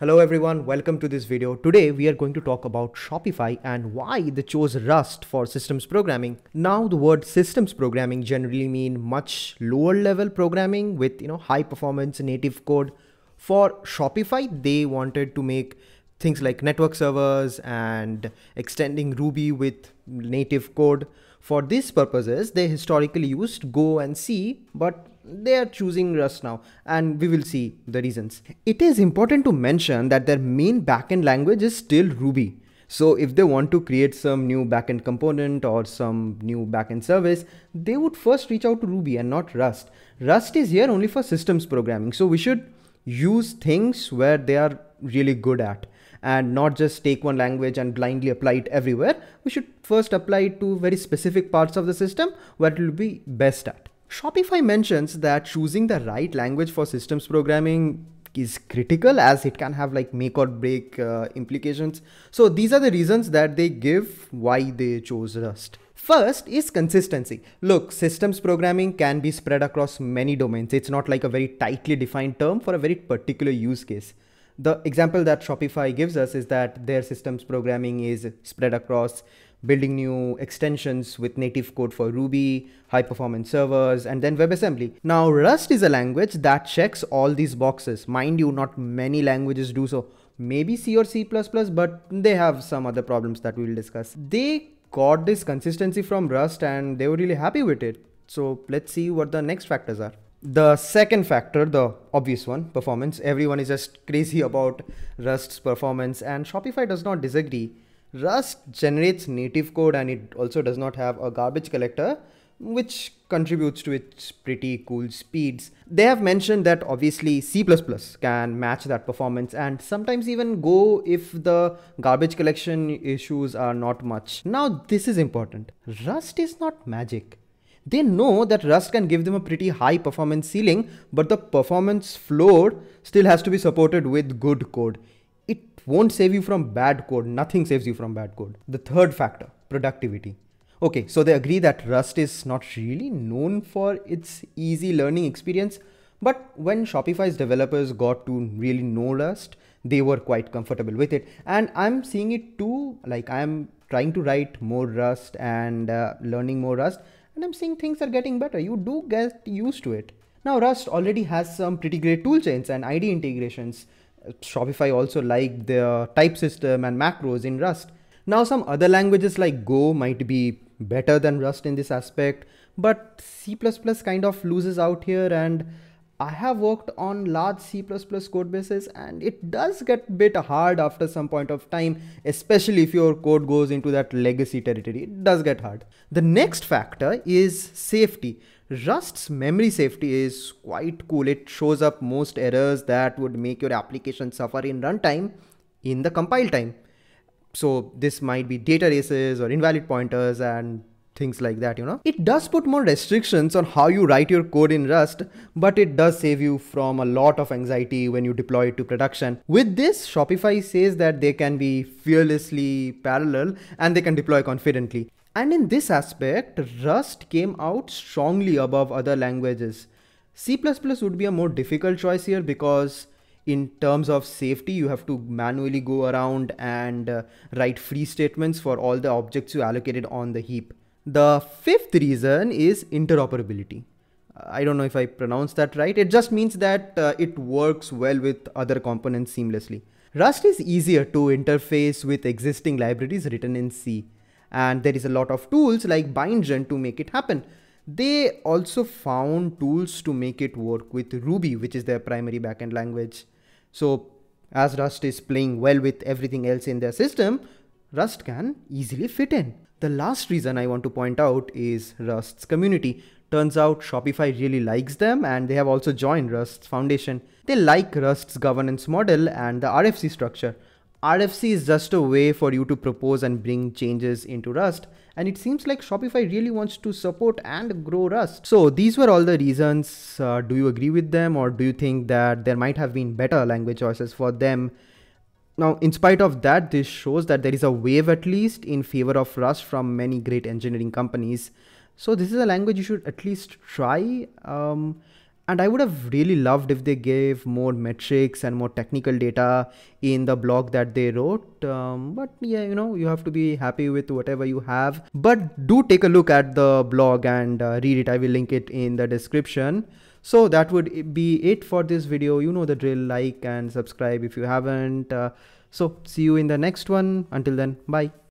Hello everyone, welcome to this video. Today we are going to talk about Shopify and why they chose Rust for systems programming. Now the word systems programming generally mean much lower level programming with you know high performance native code. For Shopify, they wanted to make things like network servers and extending Ruby with native code. For these purposes, they historically used Go and C, but they are choosing Rust now, and we will see the reasons. It is important to mention that their main backend language is still Ruby. So if they want to create some new backend component or some new backend service, they would first reach out to Ruby and not Rust. Rust is here only for systems programming. So we should use things where they are really good at and not just take one language and blindly apply it everywhere. We should first apply it to very specific parts of the system where it will be best at. Shopify mentions that choosing the right language for systems programming is critical as it can have like make or break uh, implications. So these are the reasons that they give why they chose Rust. First is consistency. Look, systems programming can be spread across many domains. It's not like a very tightly defined term for a very particular use case. The example that Shopify gives us is that their systems programming is spread across building new extensions with native code for Ruby, high performance servers, and then WebAssembly. Now, Rust is a language that checks all these boxes. Mind you, not many languages do so. Maybe C or C++, but they have some other problems that we will discuss. They got this consistency from Rust and they were really happy with it. So let's see what the next factors are. The second factor, the obvious one, performance. Everyone is just crazy about Rust's performance and Shopify does not disagree. Rust generates native code and it also does not have a garbage collector, which contributes to its pretty cool speeds. They have mentioned that obviously C++ can match that performance and sometimes even Go if the garbage collection issues are not much. Now this is important. Rust is not magic. They know that Rust can give them a pretty high performance ceiling, but the performance floor still has to be supported with good code It won't save you from bad code. Nothing saves you from bad code. The third factor, productivity. Okay, so they agree that Rust is not really known for its easy learning experience, but when Shopify's developers got to really know Rust, they were quite comfortable with it. And I'm seeing it too, like I'm trying to write more Rust and uh, learning more Rust, and I'm seeing things are getting better. You do get used to it. Now Rust already has some pretty great toolchains and IDE integrations uh, Shopify also liked their type system and macros in Rust. Now some other languages like Go might be better than Rust in this aspect, but C++ kind of loses out here and I have worked on large C++ code bases and it does get a bit hard after some point of time, especially if your code goes into that legacy territory. It does get hard. The next factor is safety. Rust's memory safety is quite cool. It shows up most errors that would make your application suffer in runtime in the compile time. So this might be data races or invalid pointers and things like that, you know. It does put more restrictions on how you write your code in Rust, but it does save you from a lot of anxiety when you deploy it to production. With this, Shopify says that they can be fearlessly parallel and they can deploy confidently. And in this aspect, Rust came out strongly above other languages. C++ would be a more difficult choice here because in terms of safety, you have to manually go around and uh, write free statements for all the objects you allocated on the heap. The fifth reason is interoperability. I don't know if I pronounced that right. It just means that uh, it works well with other components seamlessly. Rust is easier to interface with existing libraries written in C. And there is a lot of tools like BindGen to make it happen. They also found tools to make it work with Ruby, which is their primary backend language. So as Rust is playing well with everything else in their system, Rust can easily fit in. The last reason I want to point out is Rust's community. Turns out Shopify really likes them and they have also joined Rust's foundation. They like Rust's governance model and the RFC structure. RFC is just a way for you to propose and bring changes into Rust. And it seems like Shopify really wants to support and grow Rust. So these were all the reasons. Uh, do you agree with them or do you think that there might have been better language choices for them? Now, in spite of that, this shows that there is a wave at least in favor of Rust from many great engineering companies. So this is a language you should at least try. Um, and I would have really loved if they gave more metrics and more technical data in the blog that they wrote. Um, but yeah, you know, you have to be happy with whatever you have. But do take a look at the blog and uh, read it. I will link it in the description. So that would be it for this video. You know the drill, like and subscribe if you haven't. Uh, so see you in the next one. Until then, bye.